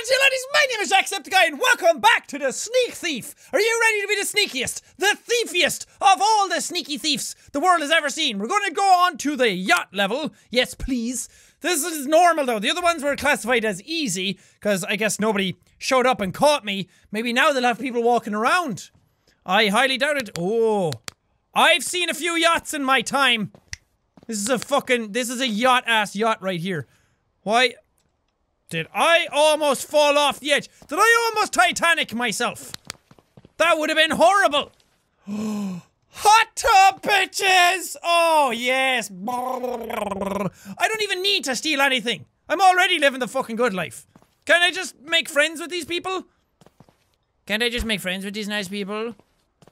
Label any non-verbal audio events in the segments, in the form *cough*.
Bonjour, ladies. My name is Jacksepticeye, and welcome back to the Sneak Thief. Are you ready to be the sneakiest, the thiefiest of all the sneaky thieves the world has ever seen? We're going to go on to the yacht level. Yes, please. This is normal though. The other ones were classified as easy because I guess nobody showed up and caught me. Maybe now they'll have people walking around. I highly doubt it. Oh, I've seen a few yachts in my time. This is a fucking. This is a yacht ass yacht right here. Why? Did I almost fall off the edge? Did I almost Titanic myself? That would have been horrible. *gasps* Hot tub bitches! Oh, yes. I don't even need to steal anything. I'm already living the fucking good life. Can I just make friends with these people? Can't I just make friends with these nice people?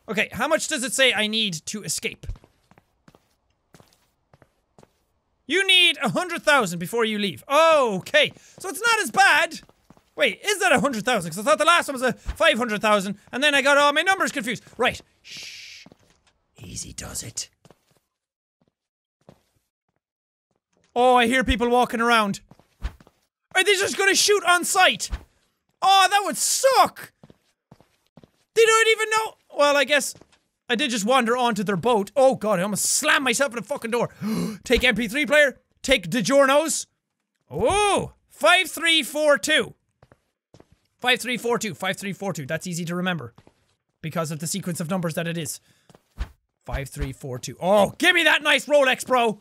Okay, how much does it say I need to escape? You need a hundred thousand before you leave. Okay, so it's not as bad. Wait, is that a hundred thousand? Because I thought the last one was a five hundred thousand, and then I got all my numbers confused. Right. Shh. Easy does it. Oh, I hear people walking around. Are they just gonna shoot on sight? Oh, that would suck. They don't even know. Well, I guess I did just wander onto their boat. Oh god, I almost slammed myself in the fucking door. *gasps* take MP3 player. Take DiGiorno's. Oh, 5342. 5342. 5342. That's easy to remember. Because of the sequence of numbers that it is. 5342. Oh, give me that nice Rolex, bro.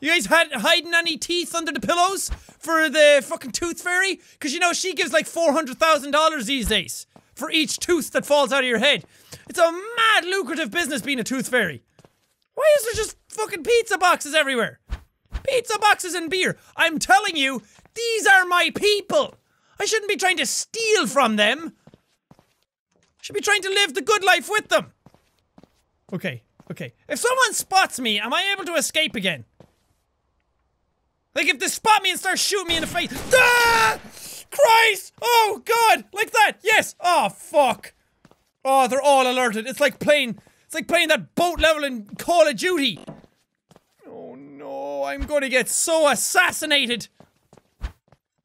You guys had hiding any teeth under the pillows for the fucking tooth fairy? Because you know she gives like $400,000 these days for each tooth that falls out of your head. It's a mad lucrative business being a tooth fairy. Why is there just fucking pizza boxes everywhere? Pizza boxes and beer. I'm telling you, these are my people. I shouldn't be trying to steal from them. I should be trying to live the good life with them. Okay, okay. If someone spots me, am I able to escape again? Like if they spot me and start shooting me in the face. Ah! Christ! Oh God! Like that! Yes! Oh fuck! Oh, they're all alerted. It's like playing. It's like playing that boat level in Call of Duty. Oh no! I'm gonna get so assassinated.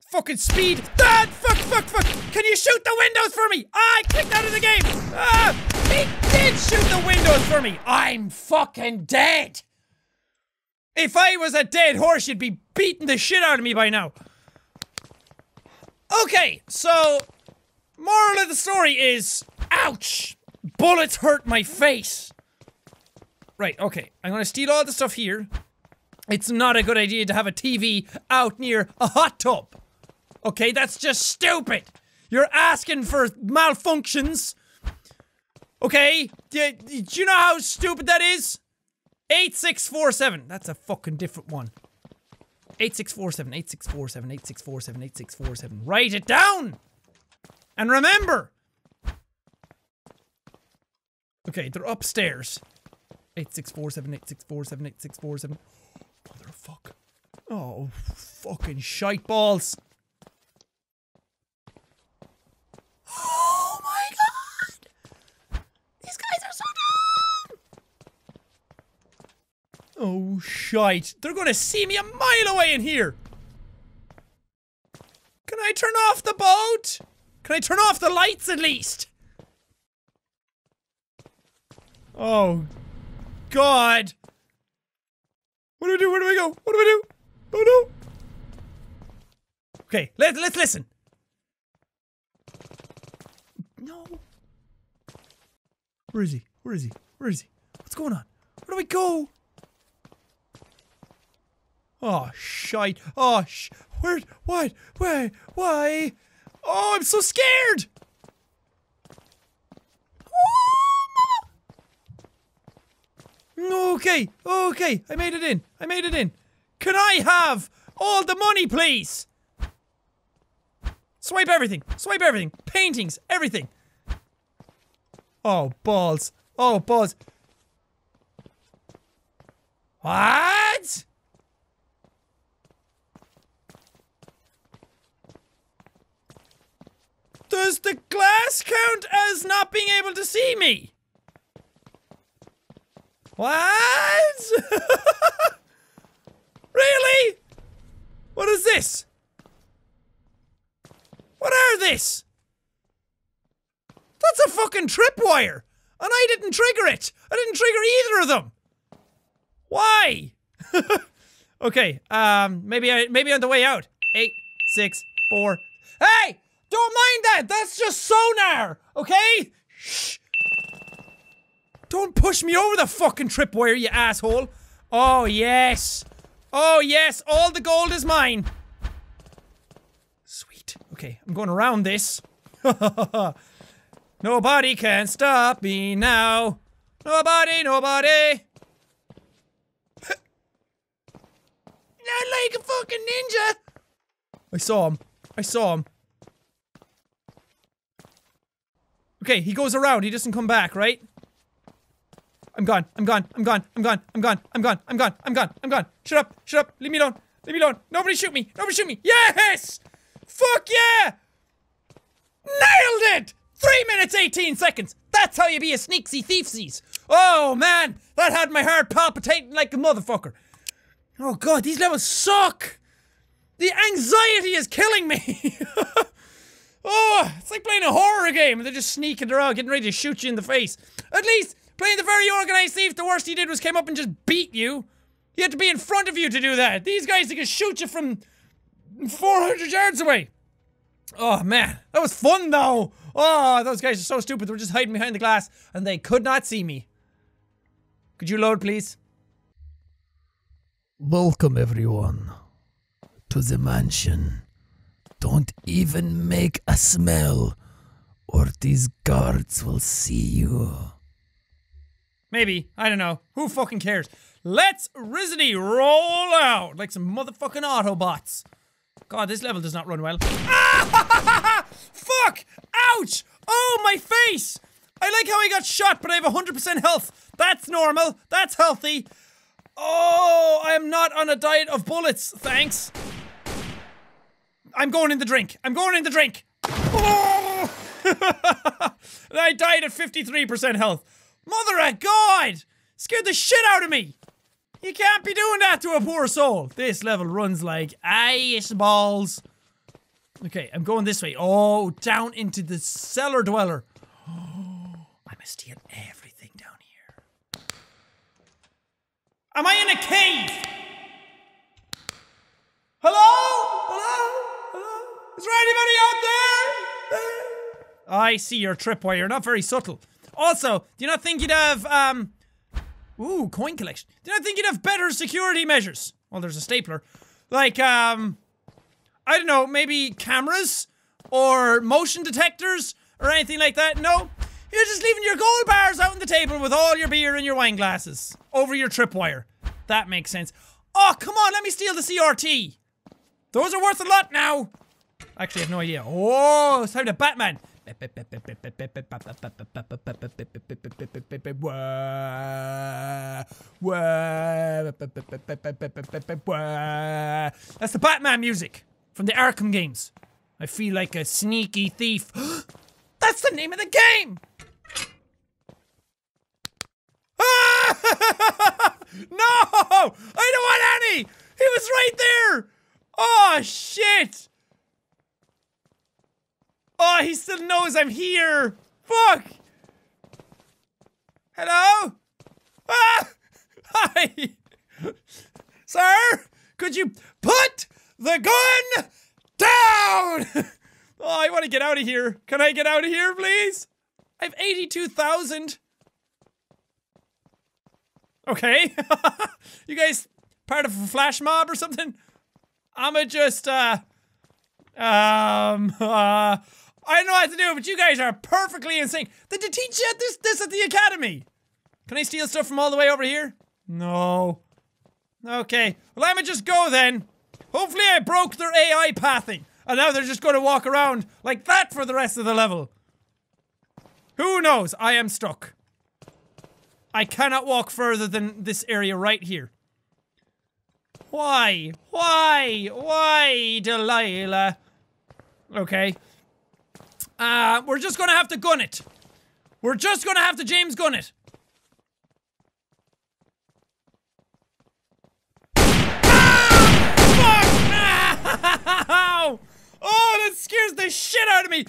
Fucking speed! Ah! Fuck! Fuck! Fuck! Can you shoot the windows for me? Ah, I clicked out of the game. Ah! He did shoot the windows for me. I'm fucking dead. If I was a dead horse, you'd be beating the shit out of me by now. Okay, so moral of the story is ouch! Bullets hurt my face. Right, okay. I'm gonna steal all the stuff here. It's not a good idea to have a TV out near a hot tub. Okay, that's just stupid. You're asking for malfunctions. Okay, do, do you know how stupid that is? 8647. That's a fucking different one. 8647, 8647, 8647, 8647. Write it down! And remember! Okay, they're upstairs. 8647, 8647, 8647. Motherfuck. Oh, fucking shite balls. Oh my god! These guys are so dumb! Oh, shite. They're gonna see me a mile away in here! Can I turn off the boat? Can I turn off the lights at least? Oh, God. What do we do? Where do we go? What do we do? Oh no. Okay, let, let's listen. No. Where is he? Where is he? Where is he? What's going on? Where do we go? Oh, shite. Oh, sh. Where? What? Why? Why? Oh, I'm so scared! Okay, okay, I made it in. I made it in. Can I have all the money, please? Swipe everything. Swipe everything. Paintings. Everything. Oh, balls. Oh, balls. What? Does the glass count as not being able to see me? What? *laughs* really? What is this? What are this? That's a fucking tripwire! And I didn't trigger it! I didn't trigger either of them! Why? *laughs* okay, um, maybe I, maybe on the way out. Eight, six, four. Hey! Don't mind that! That's just sonar! Okay? Shh! Don't push me over the fucking tripwire, you asshole! Oh, yes! Oh, yes! All the gold is mine! Sweet. Okay, I'm going around this. *laughs* nobody can stop me now. Nobody, nobody. *laughs* Not like a fucking ninja. I saw him. I saw him. Okay, he goes around. He doesn't come back, right? I'm gone. I'm gone. I'm gone. I'm gone. I'm gone. I'm gone. I'm gone. I'm gone. I'm gone. Shut up. Shut up. Leave me alone. Leave me alone. Nobody shoot me. Nobody shoot me. Yes! Fuck yeah! Nailed it! Three minutes, 18 seconds. That's how you be a sneaksy thiefsies. Oh man, that had my heart palpitating like a motherfucker. Oh god, these levels suck. The anxiety is killing me. *laughs* oh, it's like playing a horror game they're just sneaking around, getting ready to shoot you in the face. At least, playing the very organized thief, the worst he did was came up and just beat you. He had to be in front of you to do that. These guys, they can shoot you from 400 yards away. Oh man, that was fun though. Oh, those guys are so stupid. They were just hiding behind the glass and they could not see me. Could you load, please? Welcome, everyone, to the mansion. Don't even make a smell, or these guards will see you. Maybe. I don't know. Who fucking cares? Let's Rizzity roll out like some motherfucking Autobots. God, this level does not run well. *laughs* Fuck! Ouch! Oh, my face! I like how I got shot, but I have 100% health. That's normal. That's healthy. Oh, I am not on a diet of bullets, thanks. I'm going in the drink. I'm going in the drink. Oh! *laughs* I died at 53% health. Mother of God! Scared the shit out of me! You can't be doing that to a poor soul. This level runs like ice balls. Okay, I'm going this way. Oh, down into the cellar dweller. Oh, *gasps* I must steal everything down here. Am I in a cave? Hello? Hello? Is there anybody out there? I see your tripwire. You're not very subtle. Also, do you not think you'd have, um... Ooh, coin collection. Do you not think you'd have better security measures? Well, there's a stapler. Like, um... I don't know, maybe cameras? Or motion detectors? Or anything like that? No? You're just leaving your gold bars out on the table with all your beer and your wine glasses. Over your tripwire. That makes sense. Oh, come on, let me steal the CRT. Those are worth a lot now. Actually, I have no idea. Oh, time to Batman. That's the Batman music from the Arkham games. I feel like a sneaky thief. *gasps* That's the name of the game! *laughs* no! I don't want any! He was right there! Oh, shit! Oh, he still knows I'm here! Fuck! Hello? Ah! *laughs* Hi! Sir? Could you put the gun down! *laughs* oh, I want to get out of here. Can I get out of here, please? I have 82,000. Okay. *laughs* you guys part of a flash mob or something? I'ma just, uh, um, uh, I don't know what to do, but you guys are perfectly insane. Did you teach you this, this at the academy? Can I steal stuff from all the way over here? No. Okay. Well, I'ma just go then. Hopefully I broke their AI pathing. And now they're just gonna walk around like that for the rest of the level. Who knows? I am stuck. I cannot walk further than this area right here. Why? Why? Why, Delilah? Okay. Uh, we're just gonna have to gun it. We're just gonna have to James gun it. Ah! *laughs* Oh, that scares the shit out of me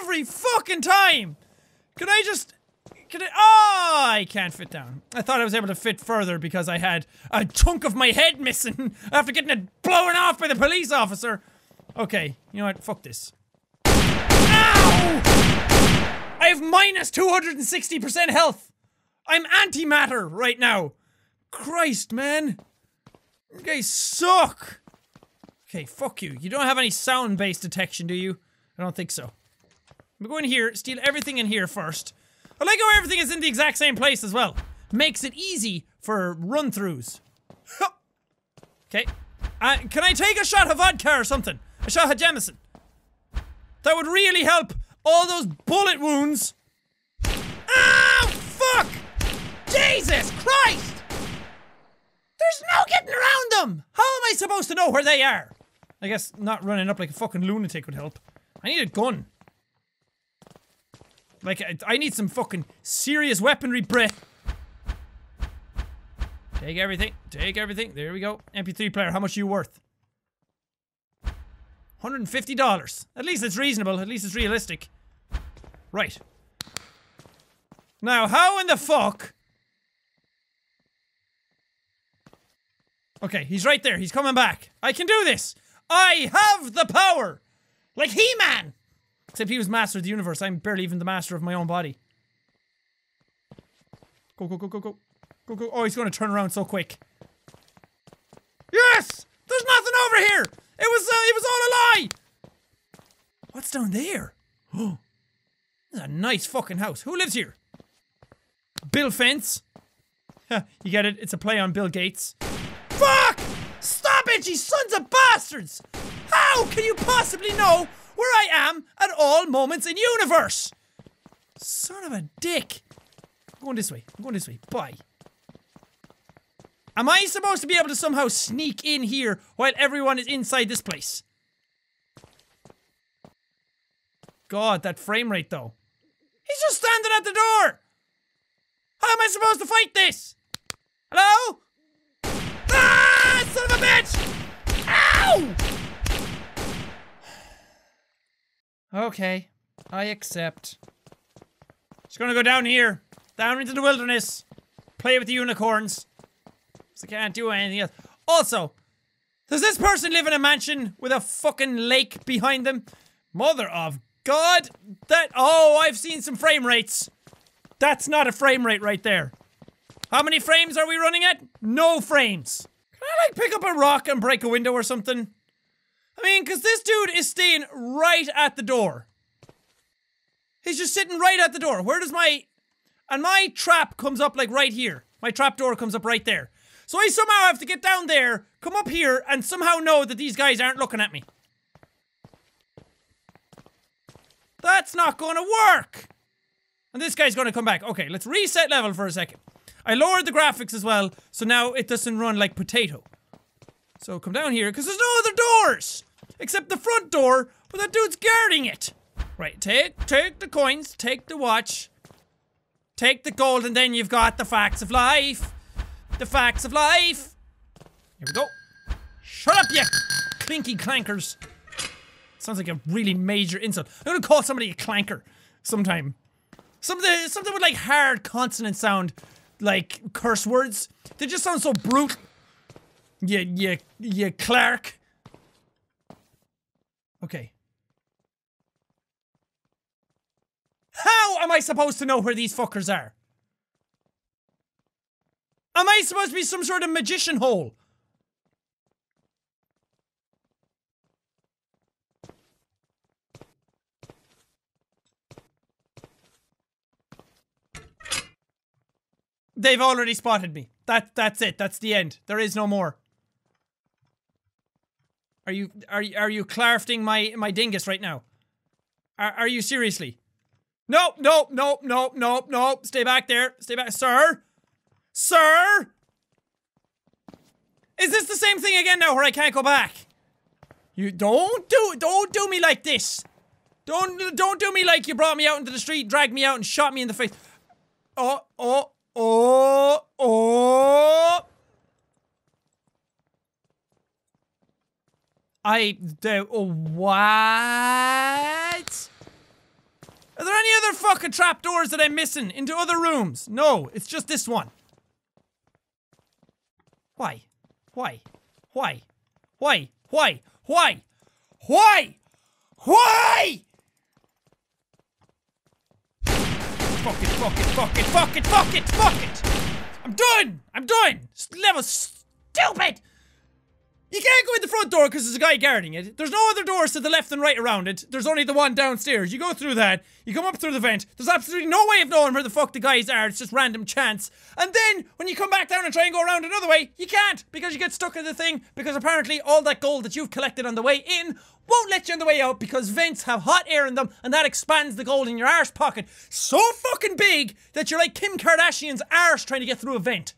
every fucking time. Can I just can I? Oh, I can't fit down. I thought I was able to fit further because I had a chunk of my head missing *laughs* after getting it blown off by the police officer. Okay, you know what? Fuck this. I have minus 260% health. I'm antimatter right now. Christ, man. You guys suck. Okay, fuck you. You don't have any sound-based detection, do you? I don't think so. I'm going here, steal everything in here first. I like how everything is in the exact same place as well. Makes it easy for run-throughs. okay. Uh, can I take a shot of vodka or something? A shot of Jameson. That would really help all those bullet wounds. Ah, fuck! Jesus Christ! There's no getting around them! How am I supposed to know where they are? I guess not running up like a fucking lunatic would help. I need a gun. Like, I, I need some fucking serious weaponry, Brett. Take everything. Take everything. There we go. MP3 player, how much are you worth? $150. At least it's reasonable. At least it's realistic. Right. Now, how in the fuck... Okay, he's right there. He's coming back. I can do this. I have the power. Like He-Man. Except he was master of the universe. I'm barely even the master of my own body. Go, go, go, go, go. Go, go. Oh, he's going to turn around so quick. Yes! There's nothing over here! It was, uh, it was all a lie! What's down there? *gasps* Oh. This is a nice fucking house. Who lives here? Bill Fence? *laughs* you get it? It's a play on Bill Gates. Fuck! Stop it, you sons of bastards! How can you possibly know where I am at all moments in universe. Son of a dick. I'm going this way. I'm going this way. Bye. Am I supposed to be able to somehow sneak in here while everyone is inside this place? God, that frame rate though. He's just standing at the door! How am I supposed to fight this? Hello? Ah, son of a bitch! Ow! Okay, I accept. Just gonna go down here, down into the wilderness, play with the unicorns. I can't do anything else. Also, does this person live in a mansion with a fucking lake behind them? Mother of God! That- oh, I've seen some frame rates. That's not a frame rate right there. How many frames are we running at? No frames. Can I like pick up a rock and break a window or something? I mean, because this dude is staying right at the door. He's just sitting right at the door. Where does my... And my trap comes up like right here. My trap door comes up right there. So I somehow have to get down there, come up here, and somehow know that these guys aren't looking at me. That's not gonna work! And this guy's gonna come back. Okay, let's reset level for a second. I lowered the graphics as well, so now it doesn't run like potato. So come down here, because there's no other doors! Except the front door, but that dude's guarding it! Right, take, take the coins, take the watch, take the gold, and then you've got the facts of life! The facts of life! Here we go. Shut up, you clinky clankers! Sounds like a really major insult. I'm gonna call somebody a clanker sometime. Something, something with like hard consonant sound, like curse words. They just sound so brutal. Yeah, yeah, yeah, Clark. Okay. How am I supposed to know where these fuckers are? Am I supposed to be some sort of magician hole? They've already spotted me. That that's it. That's the end. There is no more. Are you are you are you clarfting my my dingus right now? Are are you seriously? Nope, nope, nope, nope, nope, nope. Stay back there. Stay back, sir. Sir. Is this the same thing again now where I can't go back? You don't do don't do me like this. Don't don't do me like you brought me out into the street, dragged me out and shot me in the face. Oh, oh, oh, oh. I don't. Oh, what? Are there any other fucking trapdoors that I'm missing into other rooms? No, it's just this one. Why? Why? Why? Why? Why? Why? Why? Why? Fuck it, fuck it, fuck it, fuck it, fuck it, fuck it! I'm done! I'm done! This level's stupid! You can't go in the front door because there's a guy guarding it. There's no other doors to the left and right around it. There's only the one downstairs. You go through that, you come up through the vent. There's absolutely no way of knowing where the fuck the guys are. It's just random chance. And then when you come back down and try and go around another way, you can't because you get stuck in the thing because apparently all that gold that you've collected on the way in won't let you on the way out because vents have hot air in them and that expands the gold in your arse pocket so fucking big that you're like Kim Kardashian's arse trying to get through a vent.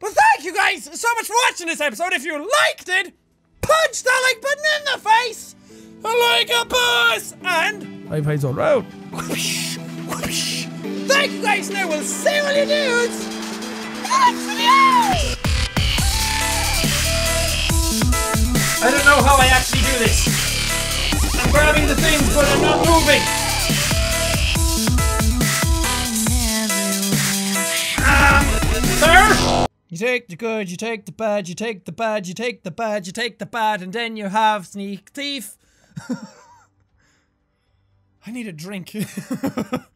But thank you guys so much for watching this episode. If you liked it, punch that like button in the face like a boss and High fives all round. whoosh, whoosh. Thank you guys. Now we'll see all you dudes. Next video. I don't know how I actually do this. I'm grabbing the things, but I'm not moving. Ah, sir? You take the good, you take the bad, you take the bad, you take the bad, you take the bad, and then you have sneak thief. *laughs* I need a drink. *laughs*